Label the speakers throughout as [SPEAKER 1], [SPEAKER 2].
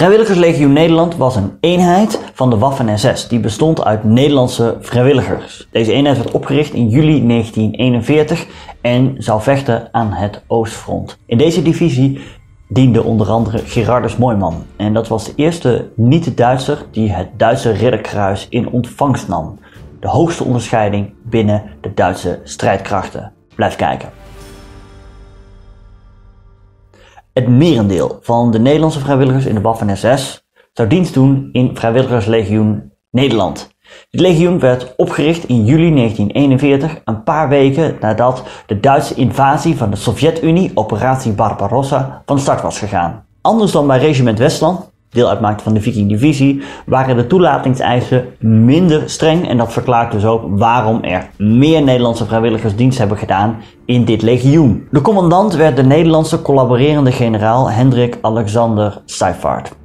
[SPEAKER 1] Vrijwilligerslegioen Nederland was een eenheid van de Waffen-SS die bestond uit Nederlandse vrijwilligers. Deze eenheid werd opgericht in juli 1941 en zou vechten aan het Oostfront. In deze divisie diende onder andere Gerardus Mooiman en dat was de eerste niet-Duitser die het Duitse Ridderkruis in ontvangst nam. De hoogste onderscheiding binnen de Duitse strijdkrachten. Blijf kijken. Het merendeel van de Nederlandse vrijwilligers in de Waffen-SS zou dienst doen in Vrijwilligerslegioen Nederland. Het legioen werd opgericht in juli 1941, een paar weken nadat de Duitse invasie van de Sovjet-Unie, operatie Barbarossa, van start was gegaan. Anders dan bij regiment Westland, deel uitmaakte van de Viking Divisie, waren de toelatingseisen minder streng en dat verklaart dus ook waarom er meer Nederlandse vrijwilligers dienst hebben gedaan in dit legioen. De commandant werd de Nederlandse collaborerende generaal Hendrik Alexander Seifert.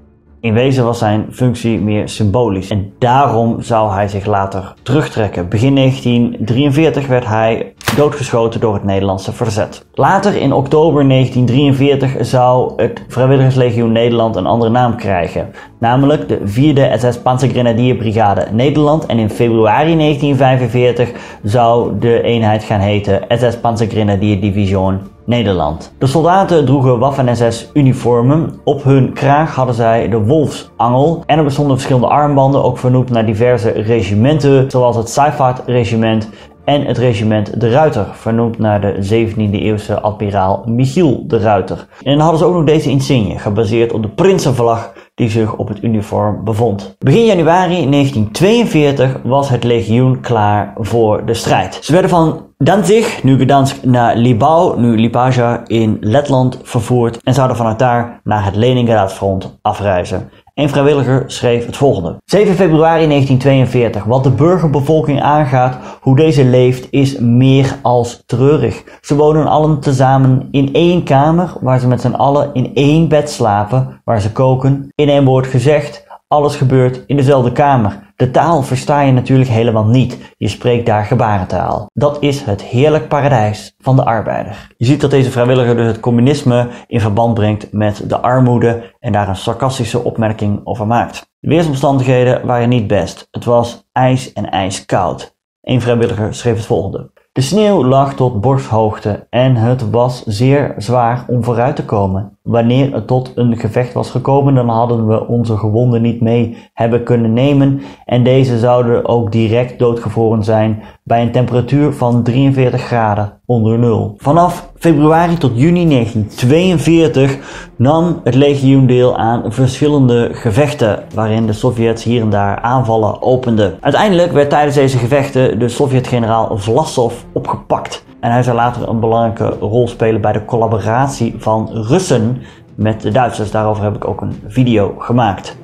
[SPEAKER 1] In wezen was zijn functie meer symbolisch en daarom zou hij zich later terugtrekken. Begin 1943 werd hij doodgeschoten door het Nederlandse verzet. Later in oktober 1943 zou het Vrijwilligerslegioen Nederland een andere naam krijgen, namelijk de 4e SS Panzergrenadierbrigade Nederland en in februari 1945 zou de eenheid gaan heten SS Panzergrenadier Division Nederland. De soldaten droegen Waffen-SS uniformen. Op hun kraag hadden zij de wolfsangel en er bestonden verschillende armbanden, ook vernoemd naar diverse regimenten, zoals het Seifert regiment en het regiment De Ruiter, vernoemd naar de 17e eeuwse admiraal Michiel de Ruiter. En dan hadden ze ook nog deze insigne, gebaseerd op de prinsenvlag die zich op het uniform bevond. Begin januari 1942 was het legioen klaar voor de strijd. Ze werden van Danzig, nu Gdansk, naar Libau, nu Lipaja in Letland vervoerd en zouden vanuit daar naar het Leningradfront afreizen. Een vrijwilliger schreef het volgende. 7 februari 1942. Wat de burgerbevolking aangaat, hoe deze leeft, is meer als treurig. Ze wonen allen tezamen in één kamer, waar ze met z'n allen in één bed slapen, waar ze koken. In één woord gezegd, alles gebeurt in dezelfde kamer. De taal versta je natuurlijk helemaal niet. Je spreekt daar gebarentaal. Dat is het heerlijk paradijs van de arbeider. Je ziet dat deze vrijwilliger dus het communisme in verband brengt met de armoede en daar een sarcastische opmerking over maakt. De weersomstandigheden waren niet best. Het was ijs en ijskoud. Een vrijwilliger schreef het volgende. De sneeuw lag tot borsthoogte en het was zeer zwaar om vooruit te komen. Wanneer het tot een gevecht was gekomen, dan hadden we onze gewonden niet mee hebben kunnen nemen en deze zouden ook direct doodgevroren zijn bij een temperatuur van 43 graden onder nul. Vanaf februari tot juni 1942 nam het legioen deel aan verschillende gevechten waarin de Sovjets hier en daar aanvallen openden. Uiteindelijk werd tijdens deze gevechten de Sovjet-generaal Vlasov opgepakt. En hij zou later een belangrijke rol spelen bij de collaboratie van Russen met de Duitsers. Daarover heb ik ook een video gemaakt.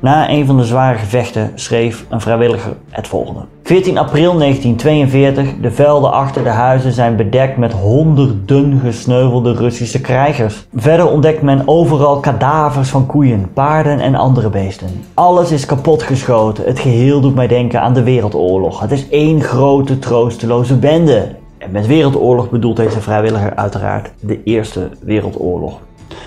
[SPEAKER 1] Na een van de zware gevechten schreef een vrijwilliger het volgende. 14 april 1942. De velden achter de huizen zijn bedekt met honderden gesneuvelde Russische krijgers. Verder ontdekt men overal kadavers van koeien, paarden en andere beesten. Alles is kapotgeschoten. Het geheel doet mij denken aan de Wereldoorlog. Het is één grote troosteloze bende. Met Wereldoorlog bedoelt deze vrijwilliger uiteraard de Eerste Wereldoorlog.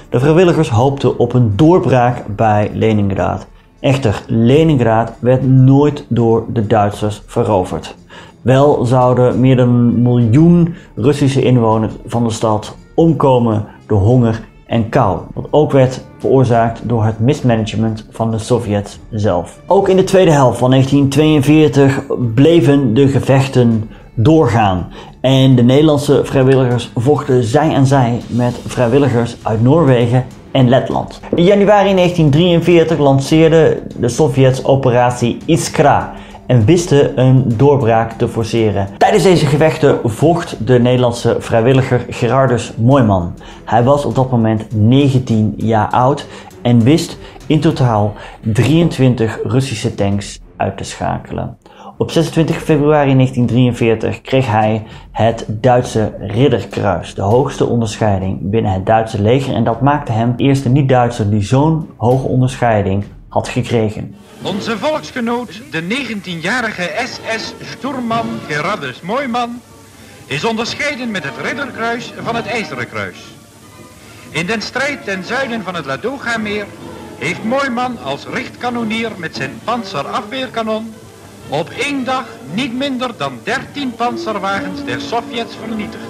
[SPEAKER 1] De vrijwilligers hoopten op een doorbraak bij Leningrad. Echter, Leningrad werd nooit door de Duitsers veroverd. Wel zouden meer dan een miljoen Russische inwoners van de stad omkomen door honger en kou, wat ook werd veroorzaakt door het mismanagement van de Sovjets zelf. Ook in de tweede helft van 1942 bleven de gevechten doorgaan. En de Nederlandse vrijwilligers vochten zij aan zij met vrijwilligers uit Noorwegen en Letland. In januari 1943 lanceerden de Sovjets operatie Iskra en wisten een doorbraak te forceren. Tijdens deze gevechten vocht de Nederlandse vrijwilliger Gerardus Mooiman. Hij was op dat moment 19 jaar oud en wist in totaal 23 Russische tanks uit te schakelen. Op 26 februari 1943 kreeg hij het Duitse Ridderkruis, de hoogste onderscheiding binnen het Duitse leger en dat maakte hem de eerste niet-Duitser die zo'n hoge onderscheiding had gekregen.
[SPEAKER 2] Onze volksgenoot, de 19-jarige SS-stoerman Gerardus Mooiman, is onderscheiden met het Ridderkruis van het IJzeren Kruis. In den strijd ten zuiden van het Ladoga-meer heeft Mooiman als richtkanonier met zijn panzerafweerkanon op één dag niet minder dan 13 panzerwagens der Sovjets vernietigd.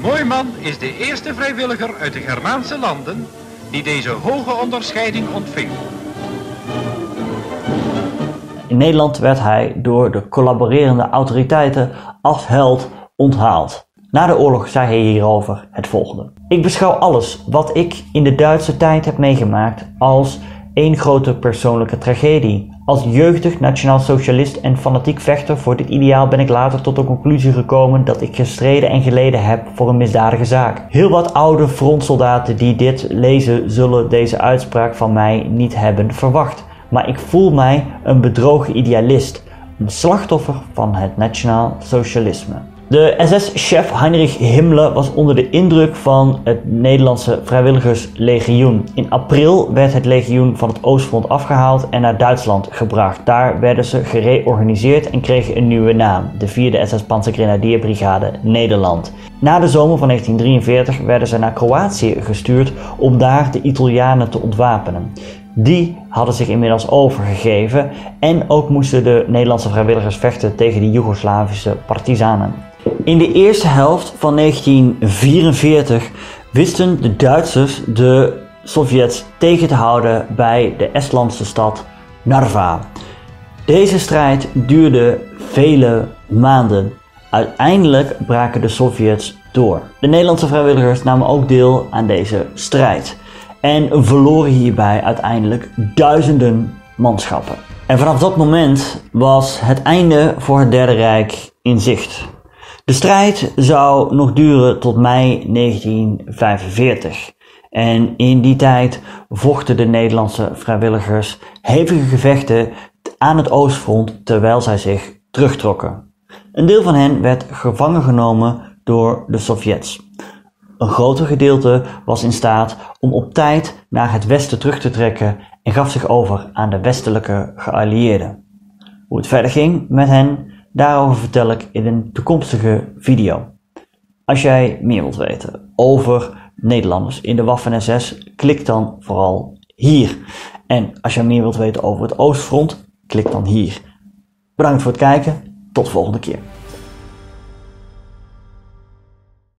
[SPEAKER 2] Mooiman is de eerste vrijwilliger uit de Germaanse landen die deze hoge onderscheiding ontving.
[SPEAKER 1] In Nederland werd hij door de collaborerende autoriteiten als held onthaald. Na de oorlog zei hij hierover het volgende. Ik beschouw alles wat ik in de Duitse tijd heb meegemaakt als één grote persoonlijke tragedie. Als jeugdig nationaal socialist en fanatiek vechter voor dit ideaal ben ik later tot de conclusie gekomen dat ik gestreden en geleden heb voor een misdadige zaak. Heel wat oude frontsoldaten die dit lezen zullen deze uitspraak van mij niet hebben verwacht. Maar ik voel mij een bedrogen idealist, een slachtoffer van het nationaal socialisme. De SS-chef Heinrich Himmler was onder de indruk van het Nederlandse vrijwilligerslegioen. In april werd het legioen van het Oostfront afgehaald en naar Duitsland gebracht. Daar werden ze gereorganiseerd en kregen een nieuwe naam, de 4e SS Panzergrenadierbrigade Nederland. Na de zomer van 1943 werden ze naar Kroatië gestuurd om daar de Italianen te ontwapenen. Die hadden zich inmiddels overgegeven en ook moesten de Nederlandse vrijwilligers vechten tegen de Joegoslavische partizanen. In de eerste helft van 1944 wisten de Duitsers de Sovjets tegen te houden bij de Estlandse stad Narva. Deze strijd duurde vele maanden. Uiteindelijk braken de Sovjets door. De Nederlandse vrijwilligers namen ook deel aan deze strijd en verloren hierbij uiteindelijk duizenden manschappen. En vanaf dat moment was het einde voor het Derde Rijk in zicht. De strijd zou nog duren tot mei 1945. En in die tijd vochten de Nederlandse vrijwilligers hevige gevechten aan het oostfront terwijl zij zich terugtrokken. Een deel van hen werd gevangen genomen door de Sovjets. Een groter gedeelte was in staat om op tijd naar het westen terug te trekken en gaf zich over aan de westelijke geallieerden. Hoe het verder ging met hen, daarover vertel ik in een toekomstige video. Als jij meer wilt weten over Nederlanders in de Waffen-SS, klik dan vooral hier. En als jij meer wilt weten over het Oostfront, klik dan hier. Bedankt voor het kijken, tot de volgende keer.